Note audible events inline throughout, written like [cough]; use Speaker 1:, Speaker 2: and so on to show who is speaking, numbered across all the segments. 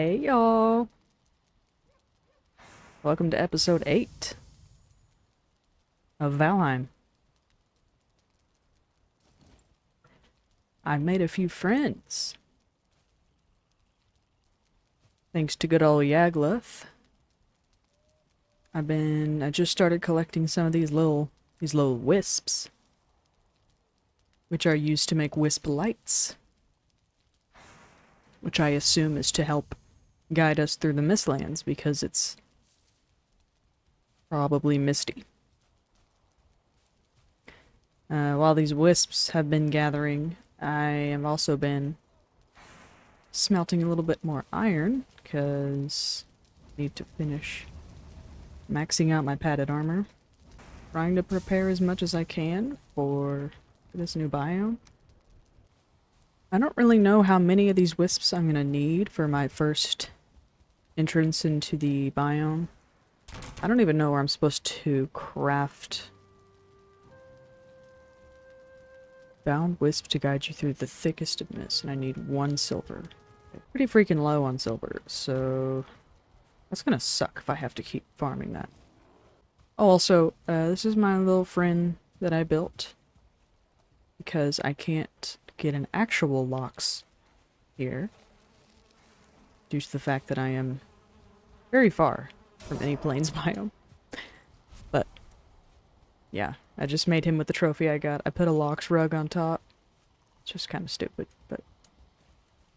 Speaker 1: Hey y'all! Welcome to episode 8 of Valheim. I made a few friends. Thanks to good old Yagluth. I've been I just started collecting some of these little these little wisps. Which are used to make wisp lights. Which I assume is to help guide us through the Mistlands because it's probably misty. Uh, while these wisps have been gathering, I have also been smelting a little bit more iron because I need to finish maxing out my padded armor. Trying to prepare as much as I can for this new biome. I don't really know how many of these wisps I'm going to need for my first entrance into the biome. I don't even know where I'm supposed to craft bound wisp to guide you through the thickest of mist, and I need one silver. Pretty freaking low on silver, so that's gonna suck if I have to keep farming that. Oh, also, uh, this is my little friend that I built because I can't get an actual lox here due to the fact that I am very far from any plains [laughs] biome. But, yeah, I just made him with the trophy I got. I put a lox rug on top. It's just kind of stupid, but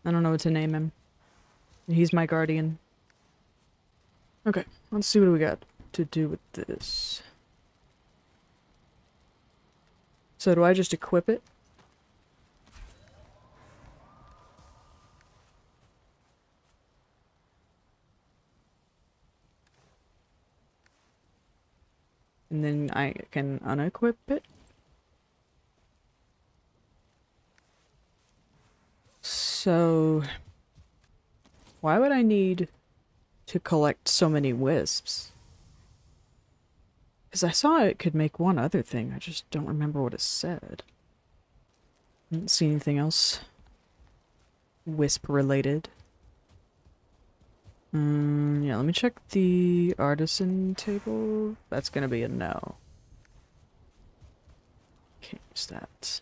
Speaker 1: I don't know what to name him. He's my guardian. Okay, let's see what we got to do with this. So do I just equip it? And then I can unequip it? So... Why would I need to collect so many wisps? Because I saw it could make one other thing, I just don't remember what it said. I Didn't see anything else wisp related. Mm, yeah, let me check the artisan table. That's gonna be a no. Can't use that.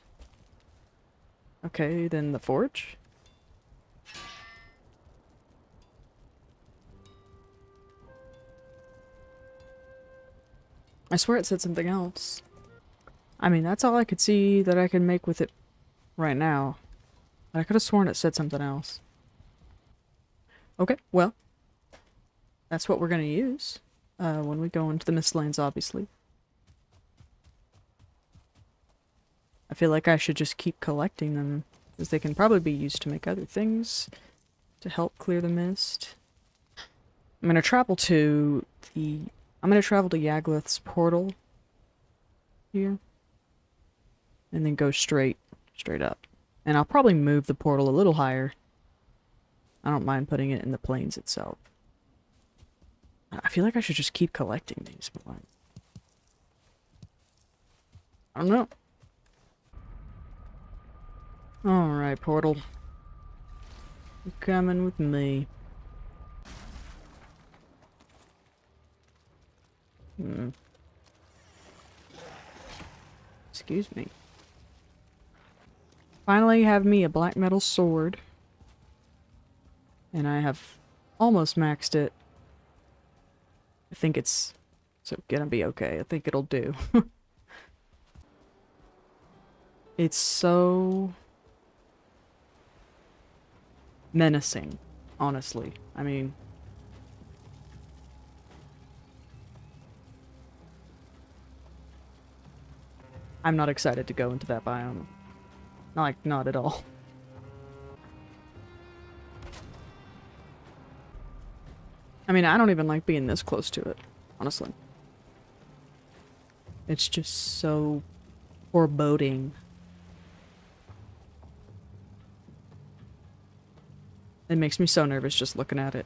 Speaker 1: Okay, then the forge? I swear it said something else. I mean, that's all I could see that I can make with it right now. I could have sworn it said something else. Okay, well, that's what we're going to use uh, when we go into the Mistlands, obviously. I feel like I should just keep collecting them, because they can probably be used to make other things to help clear the mist. I'm going to travel to the I'm gonna travel to Yagluth's portal here. And then go straight, straight up. And I'll probably move the portal a little higher. I don't mind putting it in the plains itself. I feel like I should just keep collecting these, but I don't know. Alright, portal. You're coming with me. Hmm. Excuse me. Finally have me a black metal sword. And I have almost maxed it. I think it's so gonna be okay. I think it'll do. [laughs] it's so menacing, honestly. I mean, I'm not excited to go into that biome. Like, not at all. I mean, I don't even like being this close to it, honestly. It's just so foreboding. It makes me so nervous just looking at it.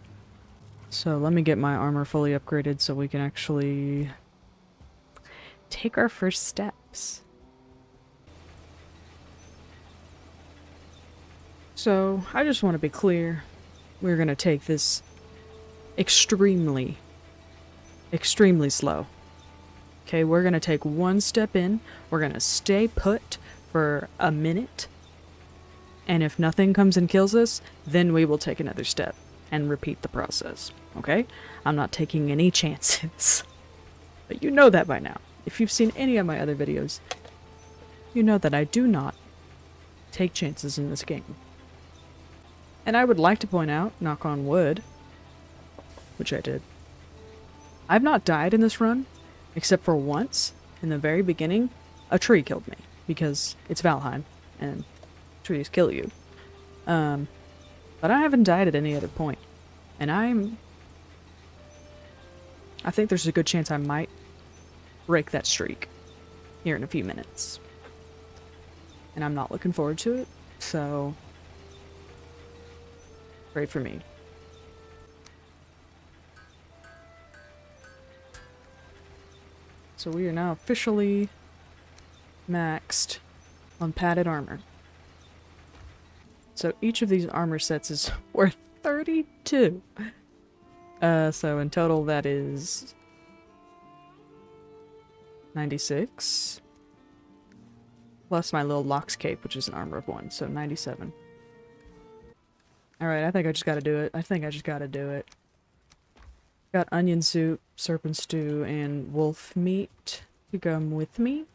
Speaker 1: So let me get my armor fully upgraded so we can actually take our first steps. So, I just want to be clear. we're gonna take this extremely, extremely slow. Okay, we're gonna take one step in, we're gonna stay put for a minute, and if nothing comes and kills us, then we will take another step and repeat the process. Okay? I'm not taking any chances. [laughs] but you know that by now. If you've seen any of my other videos, you know that I do not take chances in this game. And I would like to point out, knock on wood, which I did, I've not died in this run, except for once, in the very beginning, a tree killed me, because it's Valheim, and trees kill you. Um, but I haven't died at any other. And I'm... I think there's a good chance I might break that streak here in a few minutes. And I'm not looking forward to it, so... Pray for me. So we are now officially maxed on padded armor. So each of these armor sets is [laughs] worth 32. Uh, so in total that is 96. Plus my little Lox cape, which is an armor of one, so 97. Alright, I think I just gotta do it. I think I just gotta do it. Got onion soup, serpent stew, and wolf meat to come with me.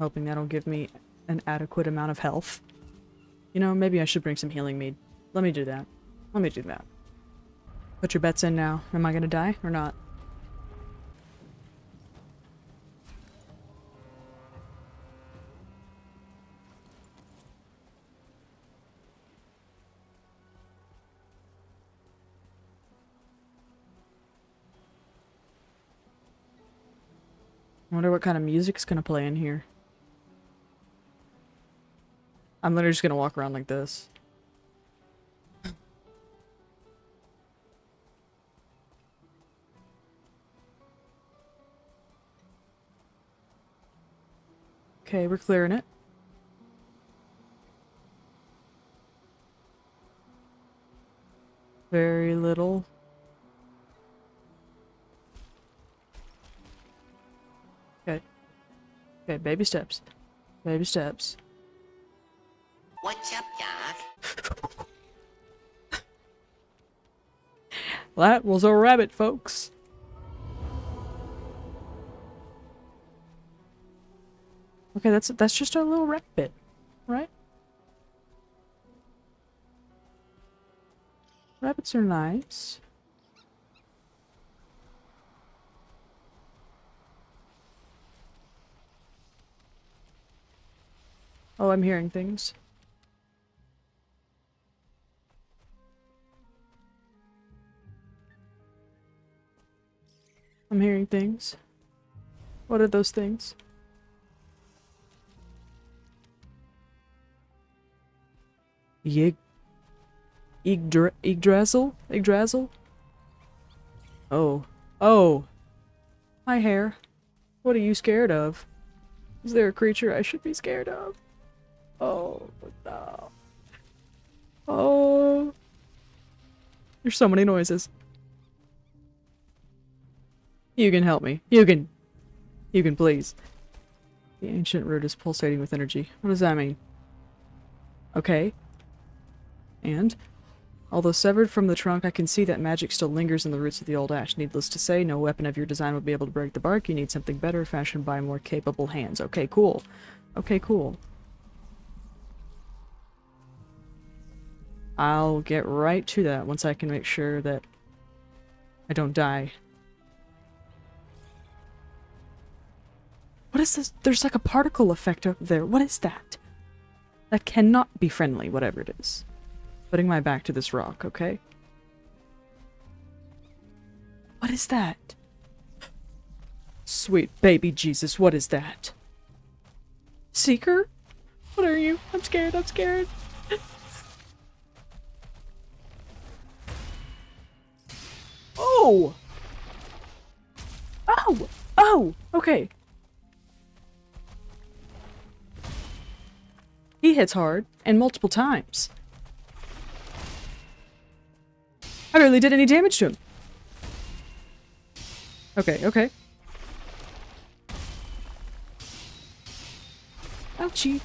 Speaker 1: Hoping that'll give me an adequate amount of health. You know, maybe I should bring some healing mead. Let me do that. Let me do that. Put your bets in now. Am I gonna die or not? Wonder what kind of music's gonna play in here. I'm literally just gonna walk around like this. Okay, we're clearing it. Very little. Okay, baby steps. Baby steps.
Speaker 2: What's up, Doc? [laughs]
Speaker 1: That was a rabbit, folks. Okay, that's that's just a little rabbit, right? Rabbits are nice. Oh, I'm hearing things. I'm hearing things. What are those things? Yig... Yggdra Yggdrasil? Yggdrasil? Oh. Oh! My hair. What are you scared of? Is there a creature I should be scared of? Oh, no. Oh. There's so many noises. You can help me. You can. You can please. The ancient root is pulsating with energy. What does that mean? Okay. And? Although severed from the trunk, I can see that magic still lingers in the roots of the old ash. Needless to say, no weapon of your design would be able to break the bark. You need something better, fashioned by more capable hands. Okay, cool. Okay, cool. I'll get right to that once I can make sure that I don't die. What is this? There's like a particle effect up there. What is that? That cannot be friendly, whatever it is. Putting my back to this rock, okay? What is that? Sweet baby Jesus, what is that? Seeker? What are you? I'm scared, I'm scared. Oh! Oh! Oh! Okay. He hits hard, and multiple times. I barely did any damage to him. Okay, okay. Ouchie.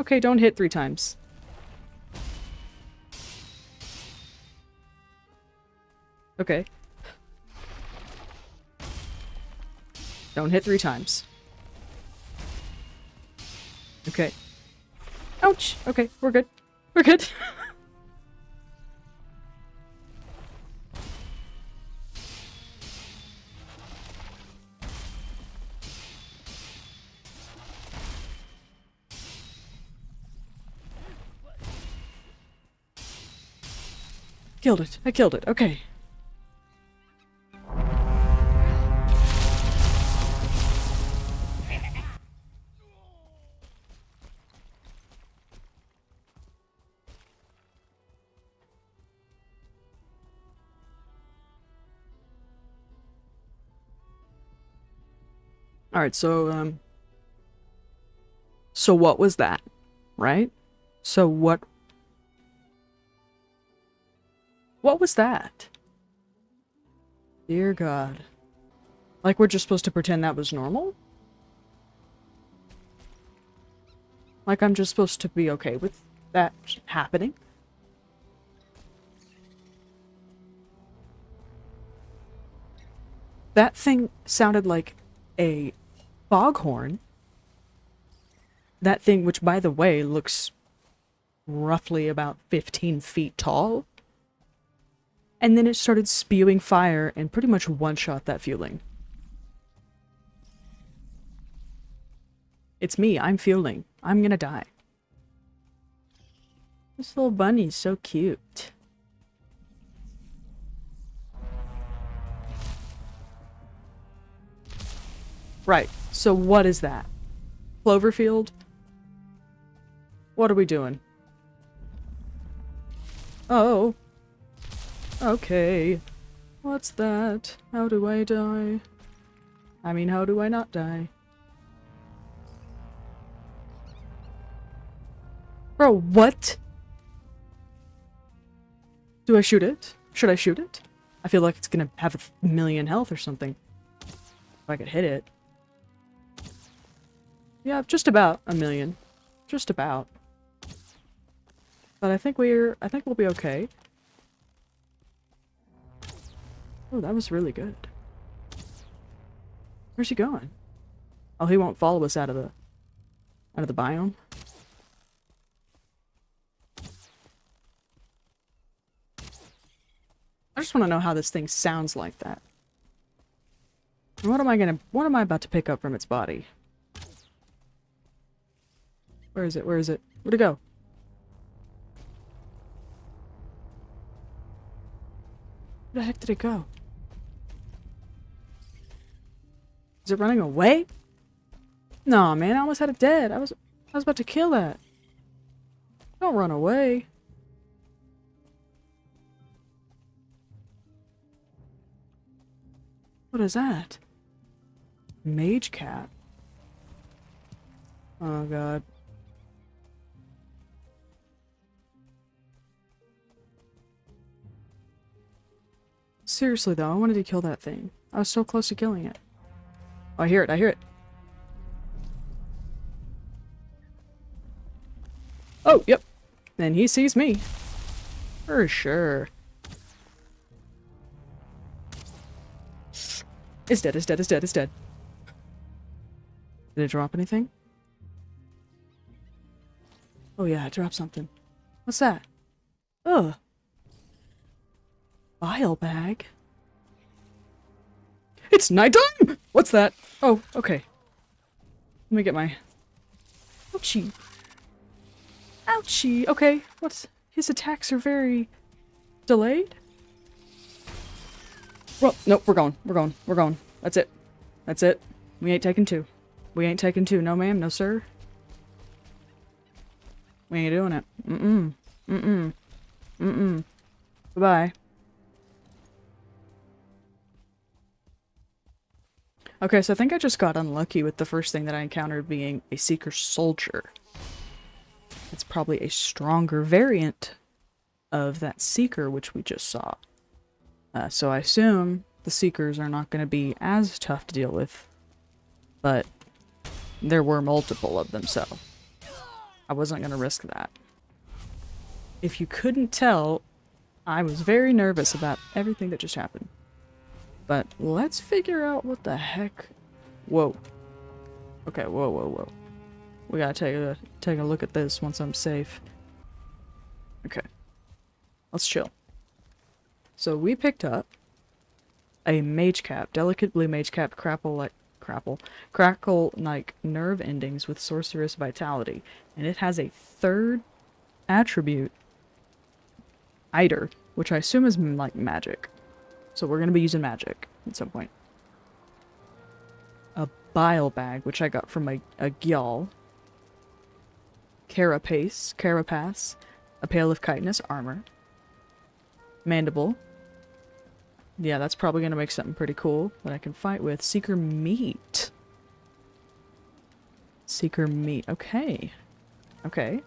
Speaker 1: Okay, don't hit three times. Okay. Don't hit three times. Okay. Ouch! Okay, we're good. We're good. [laughs] killed it. I killed it. Okay. Alright, so, um... So what was that? Right? So what... What was that? Dear God. Like we're just supposed to pretend that was normal? Like I'm just supposed to be okay with that happening? That thing sounded like a foghorn. That thing, which by the way looks roughly about 15 feet tall. And then it started spewing fire and pretty much one-shot that Fuling. It's me, I'm fueling. I'm gonna die. This little bunny's so cute. Right, so what is that? Cloverfield? What are we doing? Oh. Okay. What's that? How do I die? I mean, how do I not die? Bro, what? Do I shoot it? Should I shoot it? I feel like it's gonna have a million health or something. If I could hit it. Yeah, just about a million. Just about. But I think we're- I think we'll be okay. Oh, that was really good. Where's he going? Oh, he won't follow us out of the- out of the biome? I just want to know how this thing sounds like that. What am I gonna- what am I about to pick up from its body? Where is it? Where is it? Where'd it go? Where the heck did it go? Is it running away? No, man, I almost had it dead. I was I was about to kill that. Don't run away. What is that? Mage cap. Oh god. Seriously though, I wanted to kill that thing. I was so close to killing it. Oh, I hear it, I hear it. Oh, yep. Then he sees me. For sure. It's dead, it's dead, it's dead, it's dead. Did it drop anything? Oh yeah, it dropped something. What's that? Ugh. Bile bag? It's nighttime! What's that? Oh, okay. Let me get my... Ouchie. Ouchie. Okay, what's... His attacks are very... delayed? Well, nope, we're going. We're going. We're going. That's it. That's it. We ain't taking two. We ain't taking two. No ma'am, no sir. We ain't doing it. Mm-mm. Mm-mm. Mm-mm. Bye-bye. Okay, so I think I just got unlucky with the first thing that I encountered being a Seeker Soldier. It's probably a stronger variant of that Seeker which we just saw. Uh, so I assume the Seekers are not going to be as tough to deal with. But there were multiple of them, so I wasn't going to risk that. If you couldn't tell, I was very nervous about everything that just happened. But let's figure out what the heck... Whoa. Okay, whoa, whoa, whoa. We gotta take a, take a look at this once I'm safe. Okay. Let's chill. So we picked up a mage cap, delicate blue mage cap, crapple like crapple, crackle like nerve endings with sorceress vitality, and it has a third attribute, Eitr, which I assume is like magic. So we're gonna be using magic at some point. A bile bag, which I got from a, a Gjall. Carapace, carapace, a pail of chitinous armor. Mandible. Yeah, that's probably gonna make something pretty cool that I can fight with. Seeker meat. Seeker meat. Okay. Okay.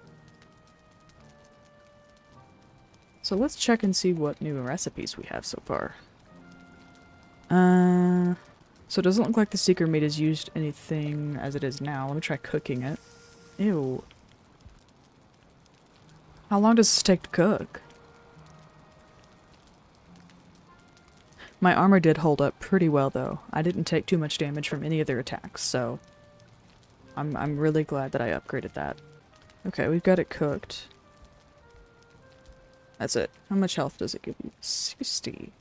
Speaker 1: So let's check and see what new recipes we have so far. Uh, so it doesn't look like the seeker meat has used anything as it is now. Let me try cooking it. Ew. How long does this take to cook? My armor did hold up pretty well though. I didn't take too much damage from any of their attacks, so I'm I'm really glad that I upgraded that. Okay, we've got it cooked. That's it. How much health does it give you? 60.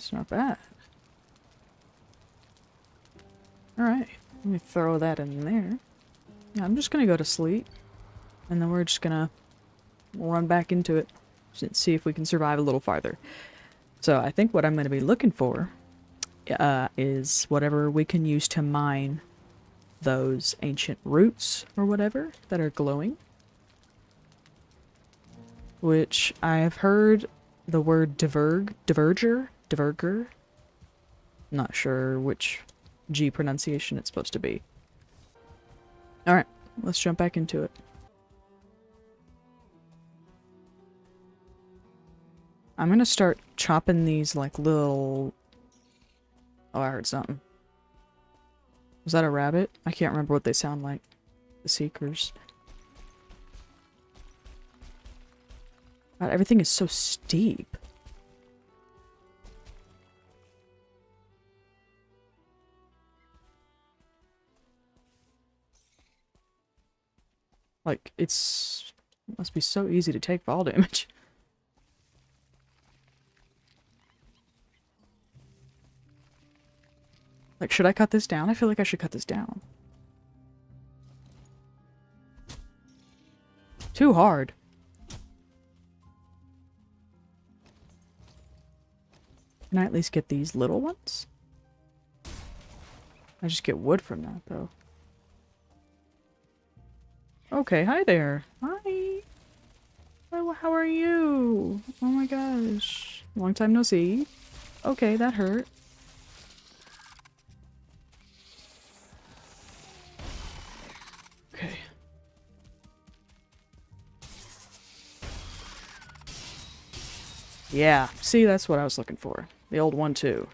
Speaker 1: It's not bad. Alright, let me throw that in there. Yeah, I'm just gonna go to sleep. And then we're just gonna run back into it. And see if we can survive a little farther. So I think what I'm gonna be looking for uh, is whatever we can use to mine those ancient roots or whatever that are glowing. Which I've heard the word diverg, diverger, diverger. Not sure which G pronunciation it's supposed to be. Alright, let's jump back into it. I'm gonna start chopping these like little... Oh, I heard something. Was that a rabbit? I can't remember what they sound like. The Seekers. God, everything is so steep. Like, it's... It must be so easy to take fall damage. [laughs] Like, should I cut this down? I feel like I should cut this down. Too hard. Can I at least get these little ones? I just get wood from that, though. Okay, hi there. Hi. Oh, how are you? Oh my gosh. Long time no see. Okay, that hurt. Okay. Yeah, see, that's what I was looking for. The old 1-2.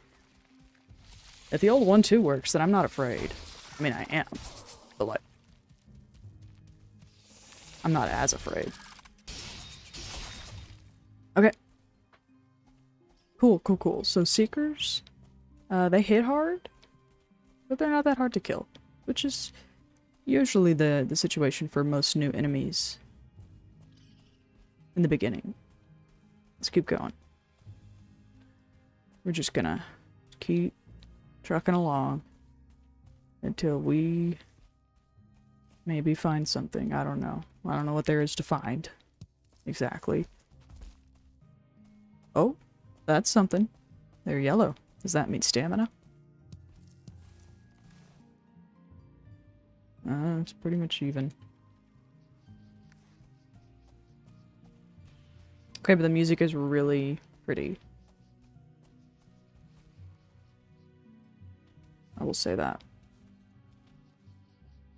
Speaker 1: If the old 1-2 works, then I'm not afraid. I mean, I am. But, like... I'm not as afraid. Okay. Cool, cool, cool. So, Seekers, uh, they hit hard, but they're not that hard to kill. Which is usually the, the situation for most new enemies in the beginning. Let's keep going. We're just gonna keep trucking along until we maybe find something. I don't know. I don't know what there is to find exactly. Oh, that's something. They're yellow. Does that mean stamina? Uh, it's pretty much even. Okay, but the music is really pretty. I will say that.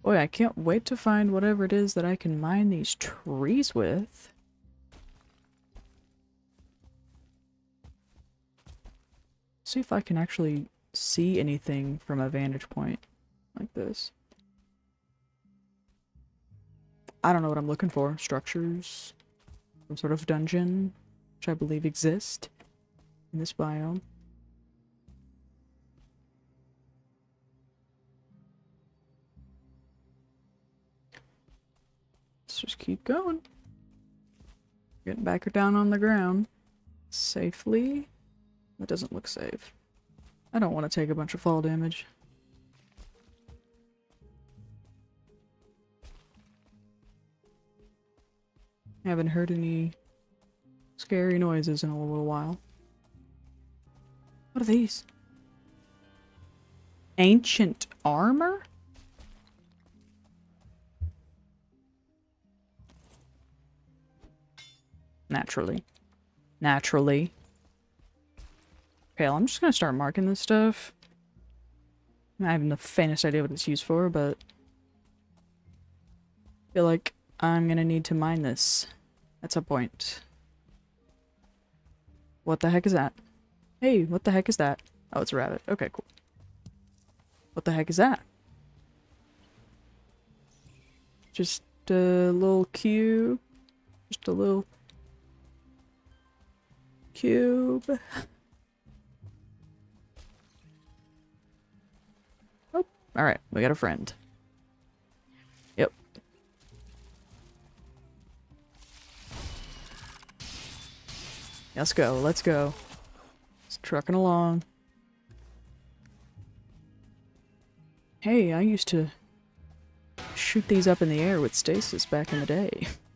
Speaker 1: Boy, I can't wait to find whatever it is that I can mine these trees with. See if I can actually see anything from a vantage point like this. I don't know what I'm looking for. Structures, some sort of dungeon, which I believe exist in this biome. Just keep going. Getting back or down on the ground. Safely. That doesn't look safe. I don't want to take a bunch of fall damage. Haven't heard any scary noises in a little while. What are these? Ancient armor? Naturally. Naturally. Okay, I'm just gonna start marking this stuff. I have the faintest idea what it's used for, but... I feel like I'm gonna need to mine this at some point. What the heck is that? Hey, what the heck is that? Oh, it's a rabbit. Okay, cool. What the heck is that? Just a little cube. Just a little cube. Oh, alright, we got a friend. Yep. Let's go, let's go. It's trucking along. Hey, I used to shoot these up in the air with stasis back in the day. [laughs]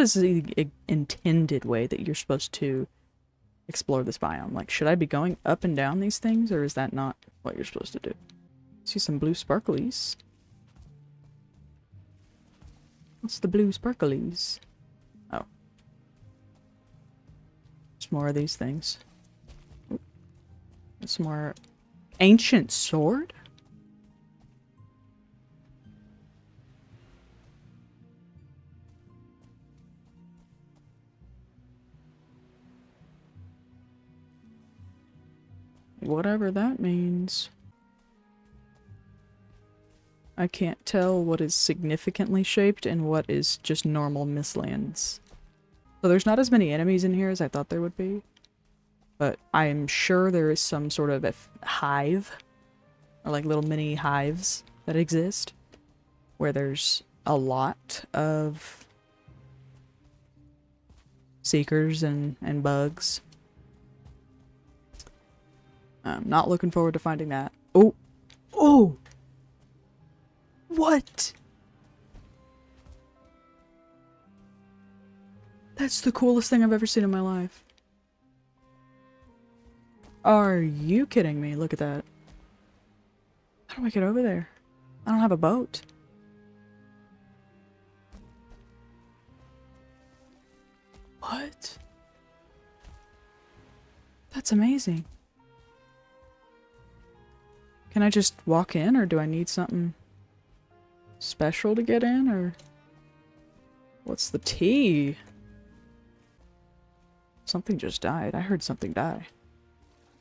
Speaker 1: is the intended way that you're supposed to explore this biome? Like, should I be going up and down these things, or is that not what you're supposed to do? See some blue sparklies. What's the blue sparklies? Oh. There's more of these things. Some more ancient sword? Whatever that means. I can't tell what is significantly shaped and what is just normal Mistlands. So there's not as many enemies in here as I thought there would be. But I'm sure there is some sort of a hive. Or like little mini hives that exist. Where there's a lot of seekers and, and bugs. I'm not looking forward to finding that. Oh! Oh! What? That's the coolest thing I've ever seen in my life. Are you kidding me? Look at that. How do I get over there? I don't have a boat. What? That's amazing. Can I just walk in or do I need something special to get in or what's the tea? Something just died. I heard something die.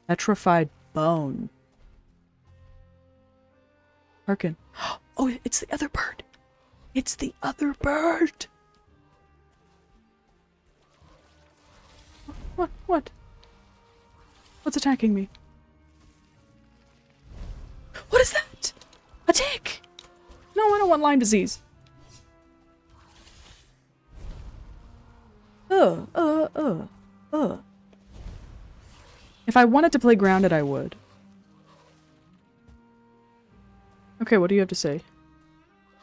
Speaker 1: Petrified bone. Harkin. [gasps] Oh, it's the other bird. It's the other bird. What? What? What's attacking me? What is that? A tick! No, I don't want Lyme disease. Ugh, uh, uh, uh. If I wanted to play grounded, I would. Okay, what do you have to say?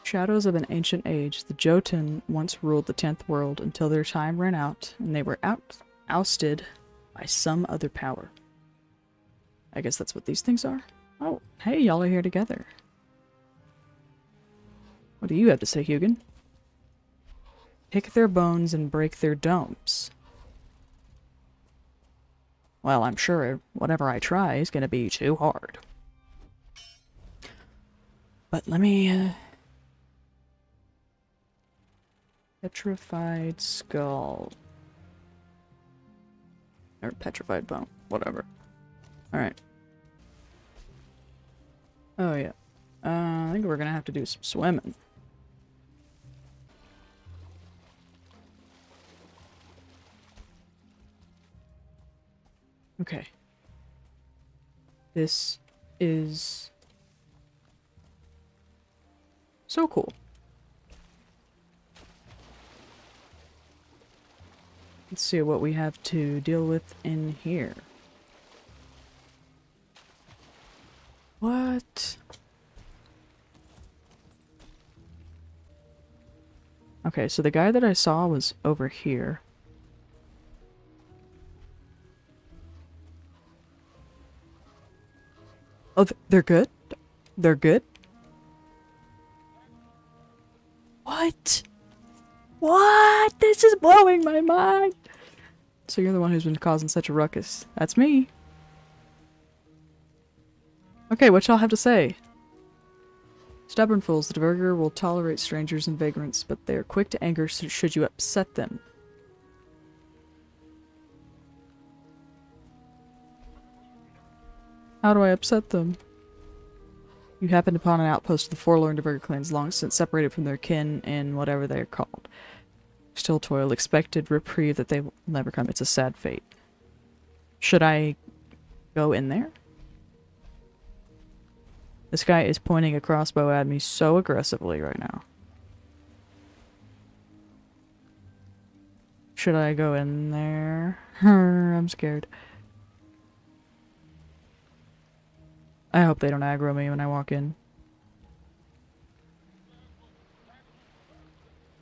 Speaker 1: Shadows of an ancient age, the Jotunn once ruled the tenth world until their time ran out, and they were out ousted by some other power. I guess that's what these things are. Oh, hey, y'all are here together. What do you have to say, Hugin? Pick their bones and break their domes. Well, I'm sure whatever I try is going to be too hard. But let me... Uh... Petrified skull. Or petrified bone. Whatever. Alright. Oh, yeah. Uh, I think we're gonna have to do some swimming. Okay. This is so cool. Let's see what we have to deal with in here. What? Okay, so the guy that I saw was over here. Oh, th they're good? They're good? What? What? This is blowing my mind. So you're the one who's been causing such a ruckus. That's me. Okay, what y'all have to say? Stubborn fools, the Diverger will tolerate strangers and vagrants, but they are quick to anger should you upset them. How do I upset them? You happened upon an outpost of the forlorn Diverger clans long since separated from their kin and whatever they are called. Still toil, expected reprieve that they will never come. It's a sad fate. Should I go in there? This guy is pointing a crossbow at me so aggressively right now. Should I go in there? [laughs] I'm scared. I hope they don't aggro me when I walk in.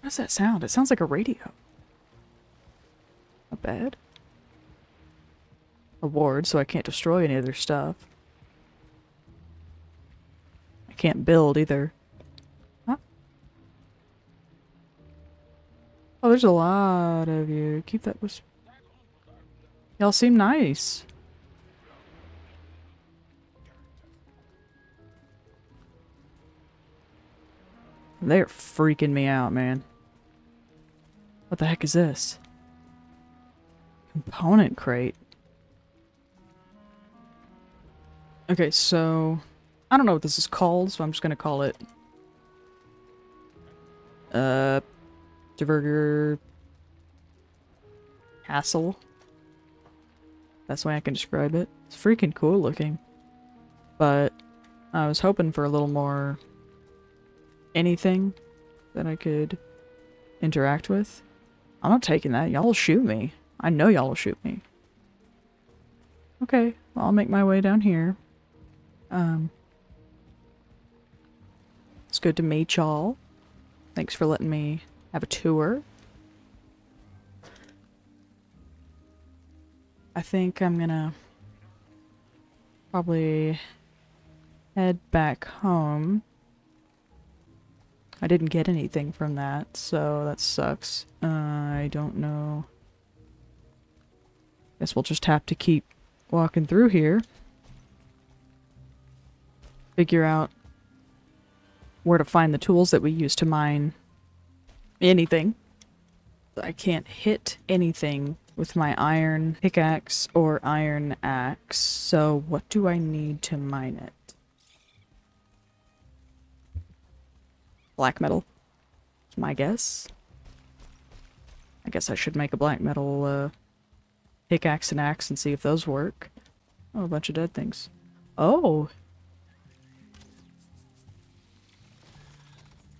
Speaker 1: What's that sound? It sounds like a radio. A bed? A ward, so I can't destroy any of their stuff. I can't build either. Huh? Oh, there's a lot of you. Keep that whisper. Y'all seem nice. They're freaking me out, man. What the heck is this? Component crate. Okay, so... I don't know what this is called, so I'm just gonna call it... Uh... Diverger... Castle. That's the way I can describe it. It's freaking cool looking. But... I was hoping for a little more... Anything that I could interact with. I'm not taking that. Y'all will shoot me. I know y'all will shoot me. Okay, well, I'll make my way down here. Um, it's good to meet y'all. Thanks for letting me have a tour. I think I'm gonna probably head back home. I didn't get anything from that, so that sucks. Uh, I don't know. Guess we'll just have to keep walking through here. Figure out where to find the tools that we use to mine anything. I can't hit anything with my iron pickaxe or iron axe, so what do I need to mine it? Black metal. My guess. I guess I should make a black metal uh, pickaxe and axe and see if those work. Oh, a bunch of dead things. Oh!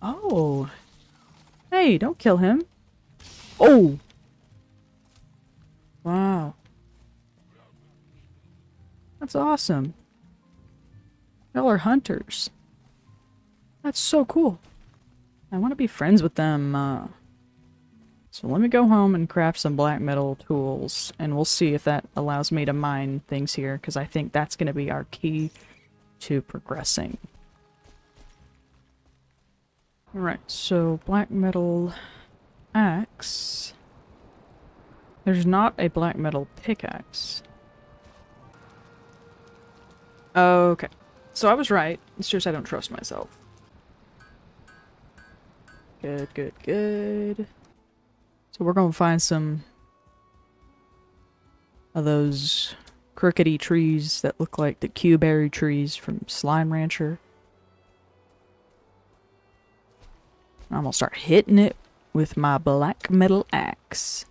Speaker 1: Oh! Hey, don't kill him! Oh! Wow. That's awesome. Y'all are hunters. That's so cool. I want to be friends with them. Uh, so let me go home and craft some black metal tools, and we'll see if that allows me to mine things here, because I think that's going to be our key to progressing. Alright, so black metal axe. There's not a black metal pickaxe. Okay. So I was right. It's just I don't trust myself. Good, good, good. So we're gonna find some of those crookedy trees that look like the Cuberry trees from Slime Rancher. I'm gonna start hitting it with my black metal axe.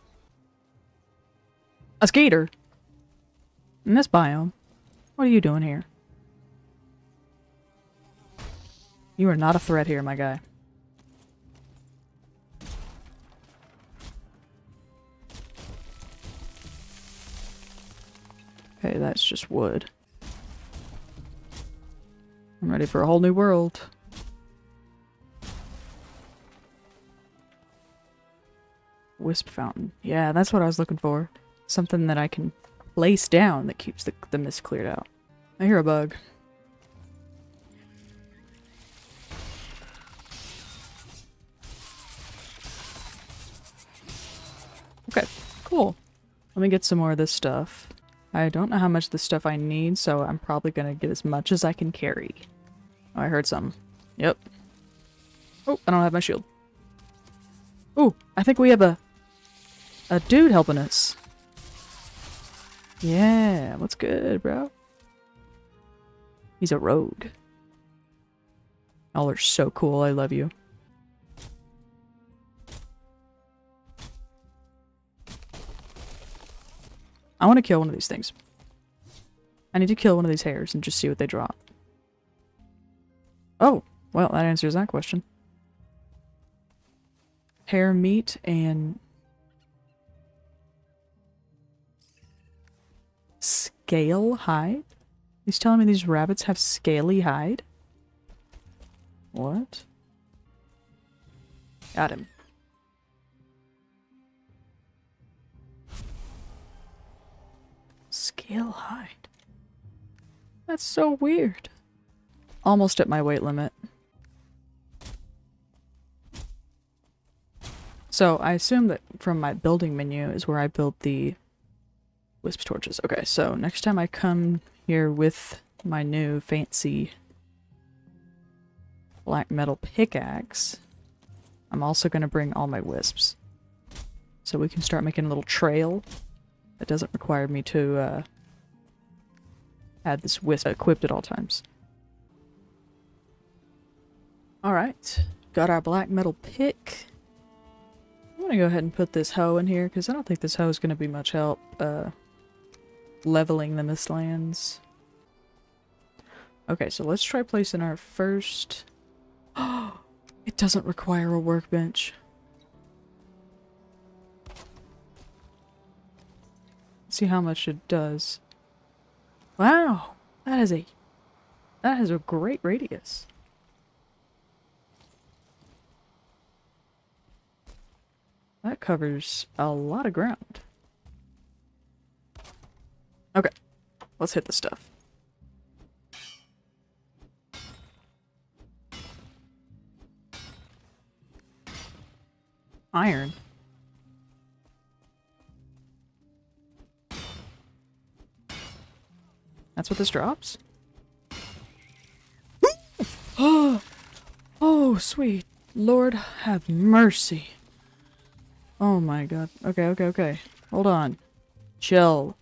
Speaker 1: A skater? In this biome? What are you doing here? You are not a threat here, my guy. Okay, that's just wood. I'm ready for a whole new world. Wisp fountain. Yeah, that's what I was looking for. Something that I can place down that keeps the, the mist cleared out. I hear a bug. Okay, cool. Let me get some more of this stuff. I don't know how much of this stuff I need, so I'm probably gonna get as much as I can carry. Oh, I heard some. Yep. Oh, I don't have my shield. Oh, I think we have a a dude helping us. Yeah, what's good, bro? He's a rogue. Y'all are so cool. I love you. I want to kill one of these things. I need to kill one of these hares and just see what they drop. Oh, well, that answers that question. Hare meat and scale hide? He's telling me these rabbits have scaly hide? What? Got him. Scale hide. That's so weird. Almost at my weight limit. So I assume that from my building menu is where I build the wisp torches. Okay, so next time I come here with my new fancy black metal pickaxe, I'm also going to bring all my wisps. So we can start making a little trail that doesn't require me to uh, have this wisp equipped at all times. Alright, got our black metal pick. I'm gonna go ahead and put this hoe in here because I don't think this hoe is gonna be much help uh, leveling the mistlands. Okay, so let's try placing our first... [gasps] It doesn't require a workbench. see how much it does. Wow, that is a that has a great radius. That covers a lot of ground. Okay, let's hit the stuff. Iron. That's what this drops? oh, [gasps] oh, sweet Lord have mercy. Oh my god. Okay, okay, okay. Hold on. Chill.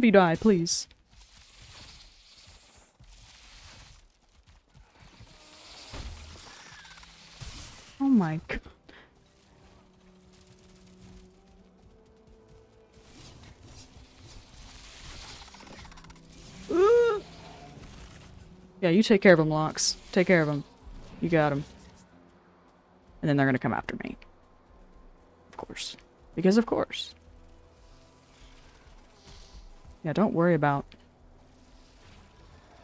Speaker 1: Of you die, please. Oh my god. Yeah, you take care of them, Lox. Take care of them. You got them. And then they're gonna come after me. Of course. Because of course. Yeah, don't worry about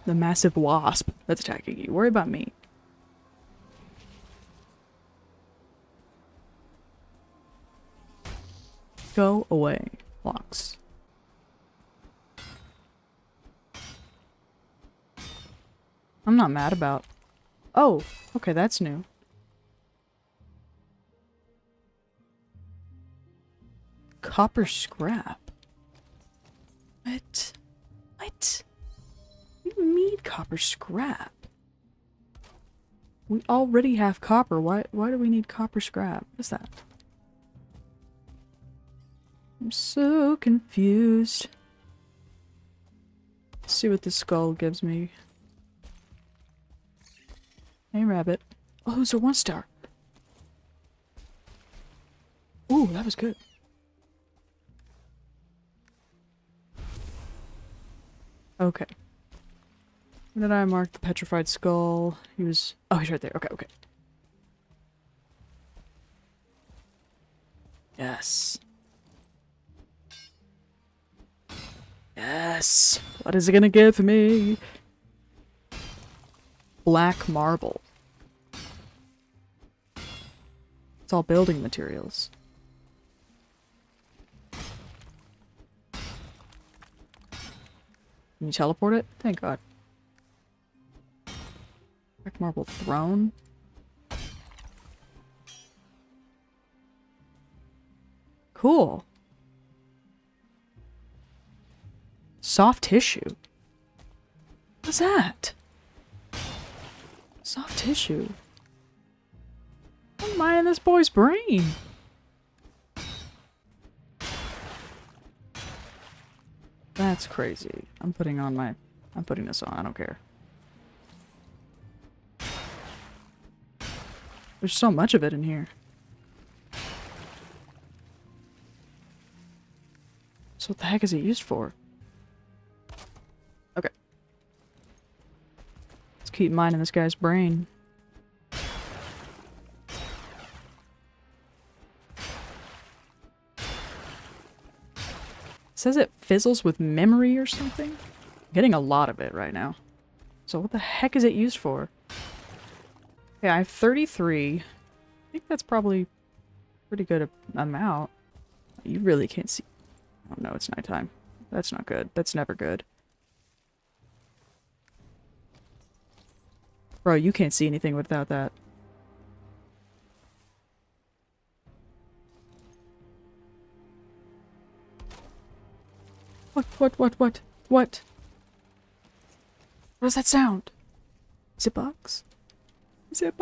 Speaker 1: the massive wasp that's attacking you. Worry about me. Go away, Lox. I'm not mad about... Oh, okay, that's new. Copper scrap. What? What? We need copper scrap. We already have copper. Why why do we need copper scrap? What is that? I'm so confused. Let's see what this skull gives me. Hey, rabbit. Oh, it's a one star. Ooh, that was good. Okay. Then I mark the petrified skull. He was... Oh, he's right there. Okay, okay. Yes. Yes. What is it gonna give me? Black marble. It's all building materials. Can you teleport it? Thank god. Black marble throne? Cool. Soft tissue. What's that? Soft tissue. What am I in this boy's brain? That's crazy. I'm putting on my... I'm putting this on. I don't care. There's so much of it in here. So what the heck is it used for? Okay. Let's keep mining this guy's brain. Says it fizzles with memory or something? I'm getting a lot of it right now. So what the heck is it used for? Yeah, I have 33. I think that's probably pretty good amount. You really can't see. Oh no, it's nighttime. That's not good. That's never good. Bro, you can't see anything without that. What, what, what, what, what? What does that sound? Is it bugs? Is it?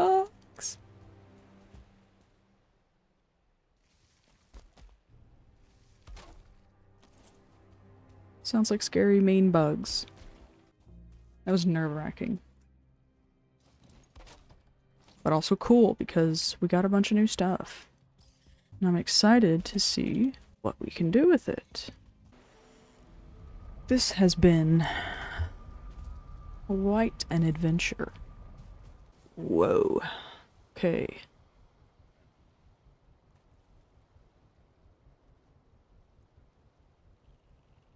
Speaker 1: Sounds like scary mean bugs. That was nerve-wracking. But also cool because we got a bunch of new stuff. And I'm excited to see what we can do with it. This has been quite an adventure. Whoa. Okay.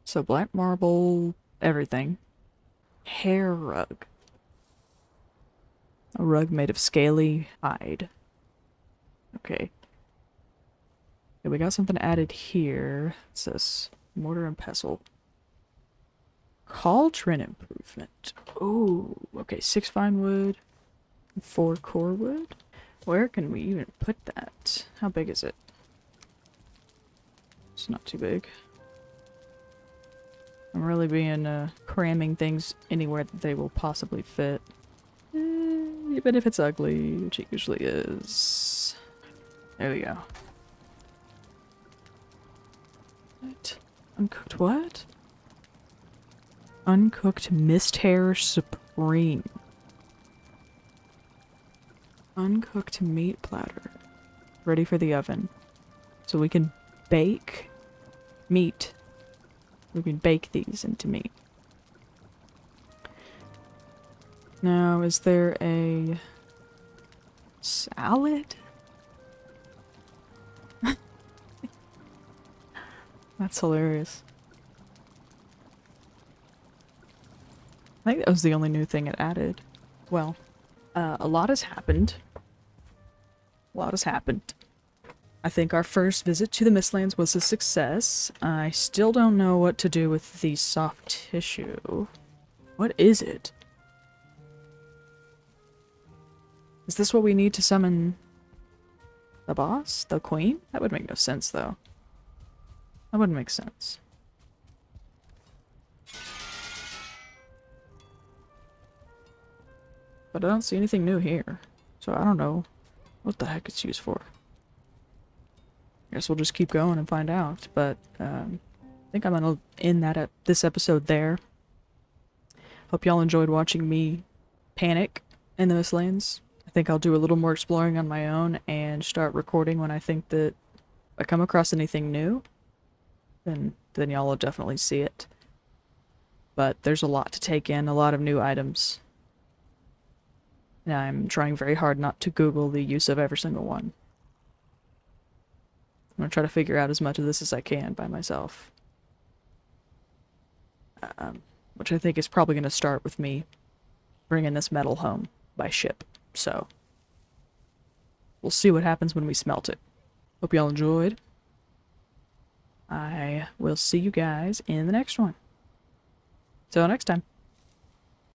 Speaker 1: So black marble, everything. Hare rug. A rug made of scaly hide. Okay. okay we got something added here. It says mortar and pestle. Cauldron improvement. Oh, okay. Six fine wood, four core wood. Where can we even put that? How big is it? It's not too big. I'm really being uh, cramming things anywhere that they will possibly fit. Eh, even if it's ugly, which it usually is. There we go. What? Uncooked what? Uncooked misthare supreme. Uncooked meat platter. Ready for the oven. So we can bake meat. We can bake these into meat. Now, is there a salad? [laughs] That's hilarious. I think that was the only new thing it added. Well, uh, a lot has happened. A lot has happened. I think our first visit to the Mistlands was a success. I still don't know what to do with the soft tissue. What is it? Is this what we need to summon the boss? The queen? That would make no sense, though. That wouldn't make sense. But I don't see anything new here. So I don't know what the heck it's used for. I Guess we'll just keep going and find out. But um, I think I'm gonna end that at this episode there. Hope y'all enjoyed watching me panic in the Mistlands. I think I'll do a little more exploring on my own and start recording when I think that I come across anything new, then then y'all will definitely see it. But there's a lot to take in, a lot of new items. And I'm trying very hard not to Google the use of every single one. I'm gonna try to figure out as much of this as I can by myself. Um, which I think is probably gonna start with me bringing this metal home by ship. So, we'll see what happens when we smelt it. Hope y'all enjoyed. I will see you guys in the next one. Till next time.